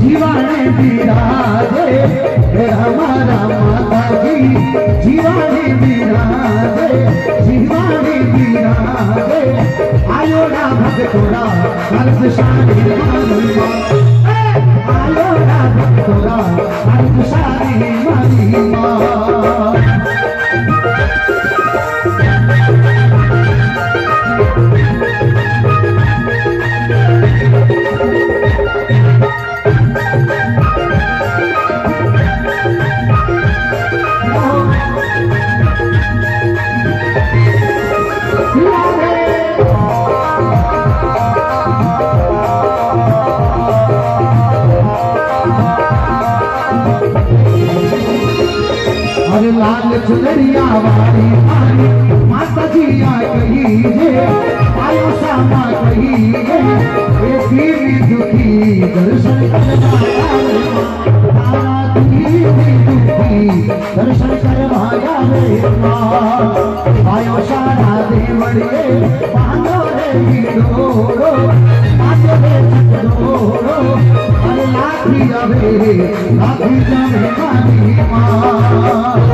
जीवाने भी राधे रामा रामा दादी जीवाने भी राधे जीवाने भी राधे आयो ना भक्तोरा हर्ष शादी आयो ना भक्तोरा हर्ष शादी झुलरिया वाले आए माता जी आ कही जे आयो सामा कही जे ये देवी दुखी दर्शन करवाया देवी दुखी दर्शन करवाया रे आयो शारा देवड़े पांडो रे डोरो माते रे। डोरो अरे लाखी अबे लाखी जने मानी माँ।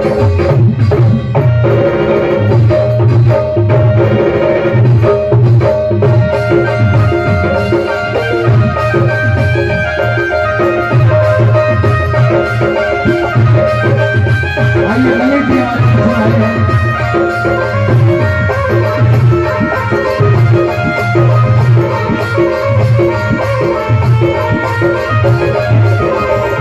Hey,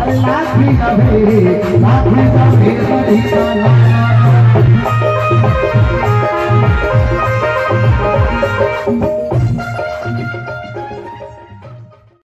अल्लाह की कभी लाख में कभी